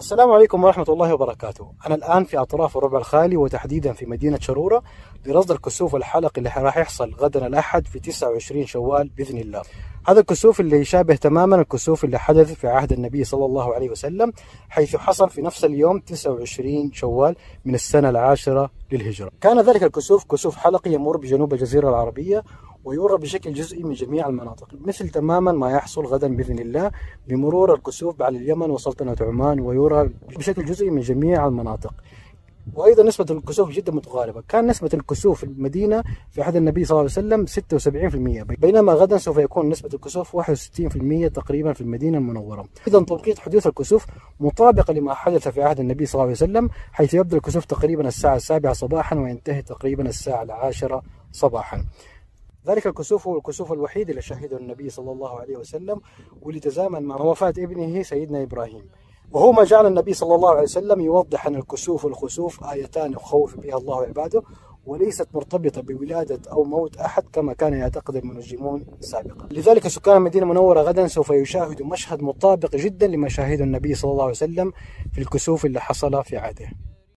السلام عليكم ورحمة الله وبركاته. أنا الآن في أطراف الربع الخالي وتحديدا في مدينة شرورة لرصد الكسوف الحلقي اللي راح يحصل غدا الأحد في 29 شوال بإذن الله. هذا الكسوف اللي يشابه تماما الكسوف اللي حدث في عهد النبي صلى الله عليه وسلم حيث حصل في نفس اليوم 29 شوال من السنة العاشرة للهجرة. كان ذلك الكسوف كسوف حلقي يمر بجنوب الجزيرة العربية ويرى بشكل جزئي من جميع المناطق مثل تماما ما يحصل غدا بإذن الله بمرور الكسوف على اليمن وسلطنة عمان ويرى بشكل جزئي من جميع المناطق. وأيضا نسبة الكسوف جدا متقاربه كان نسبة الكسوف في المدينة في عهد النبي صلى الله عليه وسلم 76% بينما غدا سوف يكون نسبة الكسوف 61% تقريبا في المدينة المنورة. اذا توقيت حدوث الكسوف مطابق لما حدث في عهد النبي صلى الله عليه وسلم حيث يبدا الكسوف تقريبا الساعة السابعة صباحا وينتهي تقريبا الساعة العاشرة صباحا. ذلك الكسوف هو الكسوف الوحيد اللي شهده النبي صلى الله عليه وسلم واللي تزامن مع وفاة ابنه سيدنا إبراهيم. وهو ما جعل النبي صلى الله عليه وسلم يوضح أن الكسوف والخسوف آيتان يخوف بها الله عباده وليست مرتبطة بولادة أو موت أحد كما كان يعتقد المنجمون سابقا. لذلك سكان المدينة المنورة غدا سوف يشاهدوا مشهد مطابق جدا لما شاهده النبي صلى الله عليه وسلم في الكسوف اللي حصل في عهده.